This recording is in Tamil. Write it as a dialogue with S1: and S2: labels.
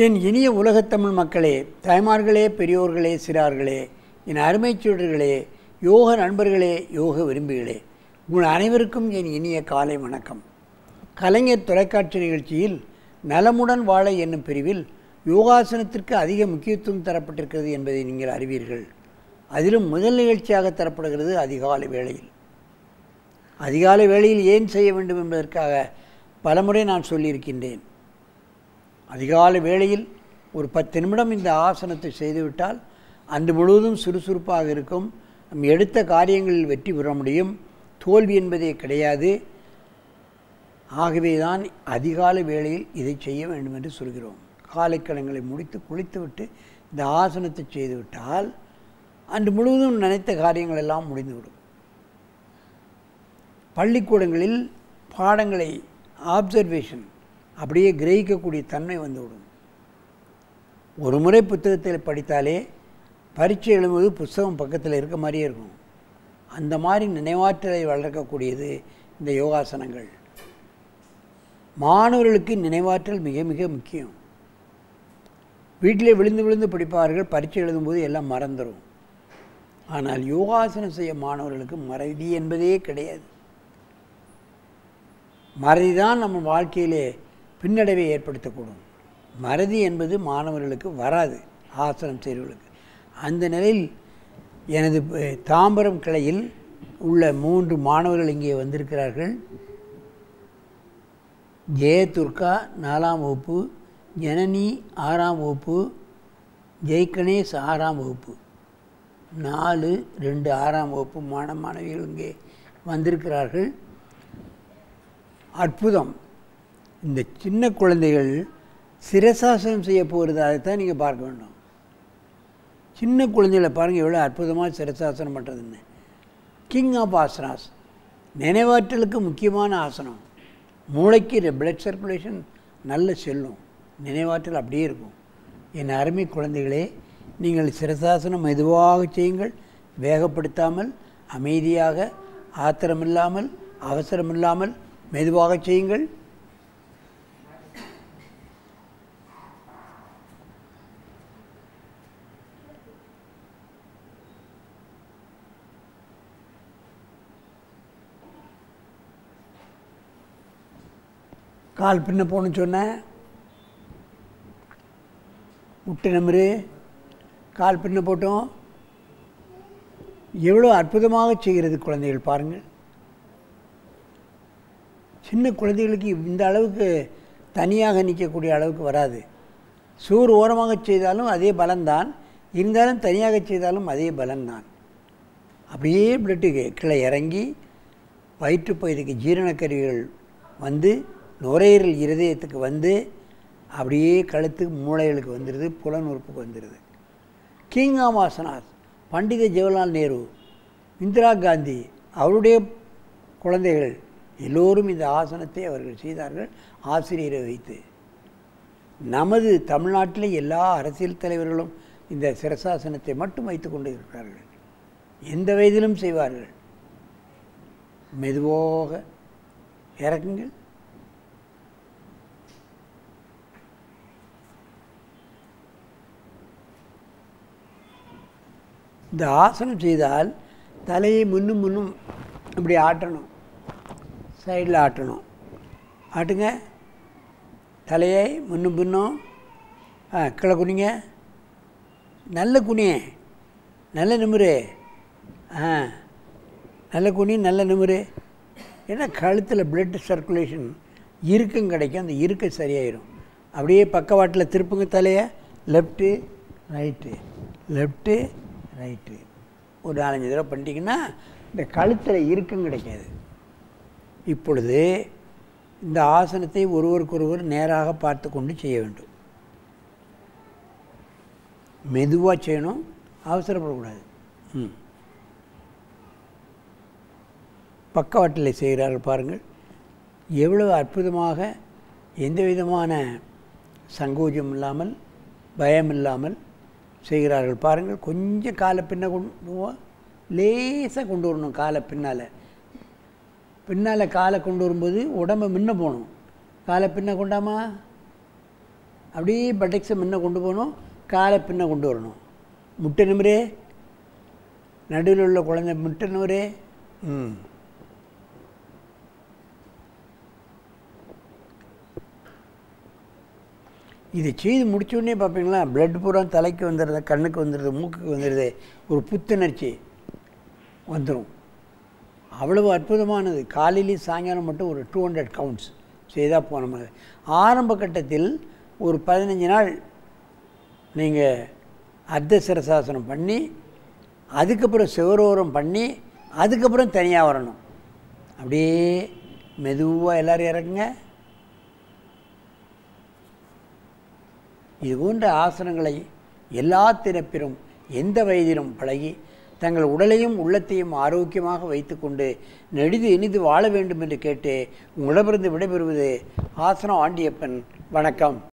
S1: என் இனிய உலகத்தமிழ் மக்களே தாய்மார்களே பெரியோர்களே சிறார்களே என் அருமைச் சீடர்களே யோக நண்பர்களே யோக விரும்பிகளே உங்கள் அனைவருக்கும் என் இனிய காலை வணக்கம். கலைஞர் தொலைக்காட்சி நிகழ்ச்சியில் நலமுடன் வாழ என்னும் பிரிவில் யோகாசனத்திற்கு அதிக முக்கியத்துவம் தரப்பட்டிருக்கிறது என்பதை நீங்கள் அறிவீர்கள். அதிலும் முதல் நிகழ்ச்சியாக தரப்படுகிறது அதிகாலை வேளையில். அதிகாலை வேளையில் ஏன் செய்ய வேண்டும் என்பதற்காக பலமுறை நான் சொல்லியிருக்கின்றேன். அதிகாலை வேளையில் ஒரு பத்து நிமிடம் இந்த ஆசனத்தை செய்துவிட்டால் அன்று முழுவதும் சுறுசுறுப்பாக இருக்கும். நம் எடுத்த காரியங்களில் வெற்றி பெற முடியும். தோல்வி என்பதே கிடையாது. ஆகவே தான் அதிகாலை வேளையில் இதை செய்ய வேண்டும் என்று சொல்கிறோம். காலைக்கடங்களை முடித்து குளித்துவிட்டு இந்த ஆசனத்தை செய்துவிட்டால் அன்று முழுவதும் நினைத்த காரியங்கள் எல்லாம் முடிந்துவிடும். பள்ளிக்கூடங்களில் பாடங்களை ஆப்சர்வேஷன் அப்படியே கிரகிக்கக்கூடிய தன்மை வந்துவிடும். ஒரு முறை புத்தகத்தில் படித்தாலே பரீட்சை எழுதும்போது புஸ்தகம் பக்கத்தில் இருக்க மாதிரியே இருக்கும். அந்த மாதிரி நினைவாற்றலை வளர்க்கக்கூடியது இந்த யோகாசனங்கள். மாணவர்களுக்கு நினைவாற்றல் மிக மிக முக்கியம். வீட்டிலே விழுந்து விழுந்து படிப்பார்கள் பரீட்சை எழுதும்போது எல்லாம் மறந்துடும் ஆனால் யோகாசனம் செய்ய மாணவர்களுக்கு மறதி என்பதே கிடையாது. மறதி தான் நம்ம வாழ்க்கையிலே பின்னடைவை ஏற்படுத்தக்கூடும். மறதி என்பது மாணவர்களுக்கு வராது ஆசனம் செய்கிறவர்களுக்கு. அந்த நிலையில் எனது தாம்பரம் கிளையில் உள்ள மூன்று மாணவர்கள் இங்கே வந்திருக்கிறார்கள். ஜெயதுர்கா நாலாம் வகுப்பு ஜனனி ஆறாம் வகுப்பு ஜெய்கணேஷ் ஆறாம் வகுப்பு. நாலு ரெண்டு ஆறாம் வகுப்பு மாணவ மாணவிகள் இங்கே வந்திருக்கிறார்கள். அற்புதம். இந்த சின்ன குழந்தைகள் சிரசாசனம் செய்ய போகிறது தான் நீங்கள் பார்க்க வேண்டும். சின்ன குழந்தைகளை பாருங்கள் எவ்வளோ அற்புதமாக சிரசாசனம் பண்ணுறதுன்னு கிங் ஆஃப் ஆசனாஸ் நினைவாற்றலுக்கு முக்கியமான ஆசனம். மூளைக்கு பிளட் சர்க்குலேஷன் நல்ல செல்லும். நினைவாற்றல் அப்படியே இருக்கும். என் அருமை குழந்தைகளே நீங்கள் சிரசாசனம் மெதுவாக செய்யுங்கள். வேகப்படுத்தாமல் அமைதியாக ஆத்திரமில்லாமல் அவசரமில்லாமல் மெதுவாக செய்யுங்கள். கால் பின்ன போகணுன்னு சொன்னேன் முட்டை நம்பரு கால் பின்ன போட்டோம். எவ்வளோ அற்புதமாக செய்கிறது குழந்தைகள் பாருங்கள். சின்ன குழந்தைகளுக்கு இந்த அளவுக்கு தனியாக நிற்கக்கூடிய அளவுக்கு வராது. சூர் ஓரமாக செய்தாலும் அதே பலன்தான். இருந்தாலும் தனியாக செய்தாலும் அதே பலன்தான். அப்படியே பிளட்டுக்கு கீழே இறங்கி வயிற்றுப்பகுதிக்கு ஜீரணக்கருவிகள் வந்து நுரையீரல் இருதயத்துக்கு வந்து அப்படியே கழுத்து மூளைகளுக்கு வந்துடுது புலனுறுப்புக்கு வந்துடுது கிங் ஆம் ஆசனாஸ் பண்டித ஜவஹர்லால் நேரு இந்திரா காந்தி அவருடைய குழந்தைகள் எல்லோரும் இந்த ஆசனத்தை அவர்கள் செய்தார்கள் ஆசிரியரை வைத்து. நமது தமிழ்நாட்டில் எல்லா அரசியல் தலைவர்களும் இந்த சிரசாசனத்தை மட்டும் வைத்து கொண்டு இருக்கிறார்கள் எந்த வயதிலும் செய்வார்கள். மெதுவாக இறக்குங்கள். இந்த ஆசனம் செய்தால் தலையை முன்னும் முன்னும் இப்படி ஆட்டணும். சைடில் ஆட்டணும். ஆட்டுங்க. தலையை முன்னும் பின்னும் ஆ கீழே குனிங்க. நல்ல குனி. நல்ல நிமிரு. ஆ நல்ல குனி நல்ல நிமிரு. ஏன்னா கழுத்தில் பிளட் சர்க்குலேஷன் இறுக்கம் கிடைக்கும். அந்த இறுக்கம் சரியாயிடும் அப்படியே பக்கவாட்டில் திருப்புங்க தலையை. Left right left right. ஒரு நாலஞ்சு தடவை பண்ணிட்டீங்கன்னா இந்த கழுத்தில் இருக்கும் கிடைக்காது. இப்பொழுது இந்த ஆசனத்தை ஒருவருக்கொருவர் நேராக பார்த்து கொண்டு செய்ய வேண்டும். மெதுவாக செய்யணும் அவசரப்படக்கூடாது. ம். பக்கவாட்டில் செய்கிறார்கள் பாருங்கள். எவ்வளவு அற்புதமாக எந்த விதமான சங்கோஜம் இல்லாமல் பயம் இல்லாமல் செய்கிறார்கள். பாருங்கள் கொஞ்சம் காலை பின்ன கொண்டு லேசாக கொண்டு வரணும் காலை பின்னால். பின்னால் காலை கொண்டு வரும்போது உடம்பை முன்ன போகணும். காலை பின்ன கொண்டாமா? அப்படியே பட்டக்ஸை முன்ன கொண்டு போகணும் காலை பின்ன கொண்டு வரணும். முட்டை நிமிரே நடுவில் உள்ள குழந்தை முட்டை நிமிரே. ம். இதை செய்து முடிச்சோடனே பார்ப்பீங்களா? பிளட் பூரா தலைக்கு வந்துடுது கண்ணுக்கு வந்துடுது மூக்குக்கு வந்துடுது. ஒரு புத்துணர்ச்சி வந்துடும் அவ்வளவு அற்புதமானது. காலையிலேயும் சாயங்காலம் மட்டும் ஒரு டூ ஹண்ட்ரட் கவுண்ட்ஸ் செய்தால் போன மாதிரி ஆரம்ப கட்டத்தில் ஒரு பதினஞ்சு நாள் நீங்கள் அர்த்த சிரசாசனம் பண்ணி அதுக்கப்புறம் சிவரோரம் பண்ணி அதுக்கப்புறம் தனியாக வரணும். அப்படியே மெதுவாக எல்லோரும் இறக்குங்க இது போன்ற ஆசனங்களை எல்லா திறப்பிலும் எந்த வயதிலும் பழகி தங்கள் உடலையும் உள்ளத்தையும் ஆரோக்கியமாக வைத்துக்கொண்டு நெடிது இனிது வாழ வேண்டும் என்று கேட்டு உங்களிடமிருந்து விடைபெறுவது ஆசனம் ஆண்டியப்பன். வணக்கம்.